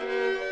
Bye.